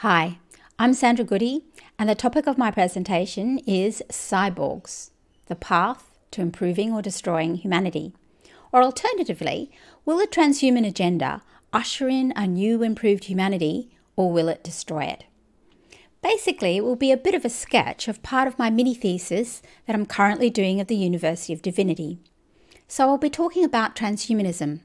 Hi, I'm Sandra Godde, and the topic of my presentation is cyborgs, the path to improving or destroying humanity. Or alternatively, will the transhuman agenda usher in a new improved humanity, or will it destroy it? Basically, it will be a bit of a sketch of part of my mini thesis that I'm currently doing at the University of Divinity. So I'll be talking about transhumanism,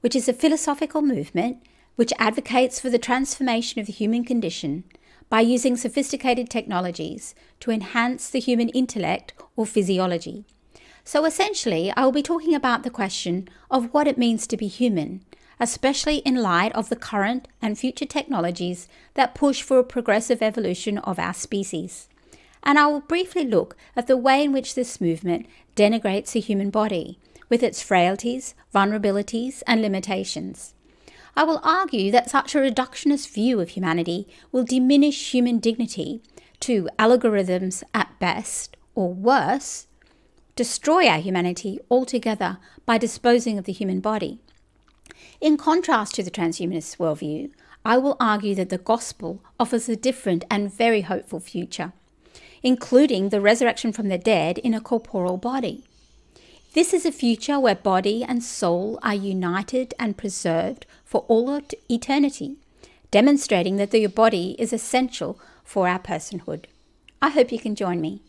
which is a philosophical movement which advocates for the transformation of the human condition by using sophisticated technologies to enhance the human intellect or physiology. So essentially, I will be talking about the question of what it means to be human, especially in light of the current and future technologies that push for a progressive evolution of our species. And I will briefly look at the way in which this movement denigrates the human body, with its frailties, vulnerabilities, and limitations. I will argue that such a reductionist view of humanity will diminish human dignity to algorithms at best, or worse, destroy our humanity altogether by disposing of the human body. In contrast to the transhumanist worldview, I will argue that the gospel offers a different and very hopeful future, including the resurrection from the dead in a corporeal body. This is a future where body and soul are united and preserved for all eternity, demonstrating that the body is essential for our personhood. I hope you can join me.